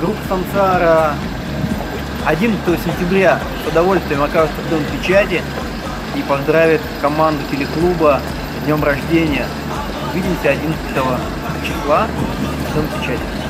Группа Сансара 11 сентября с удовольствием окажется в Дом печати и поздравит команду телеклуба с днем рождения. Увидимся 11 числа в Дом печати.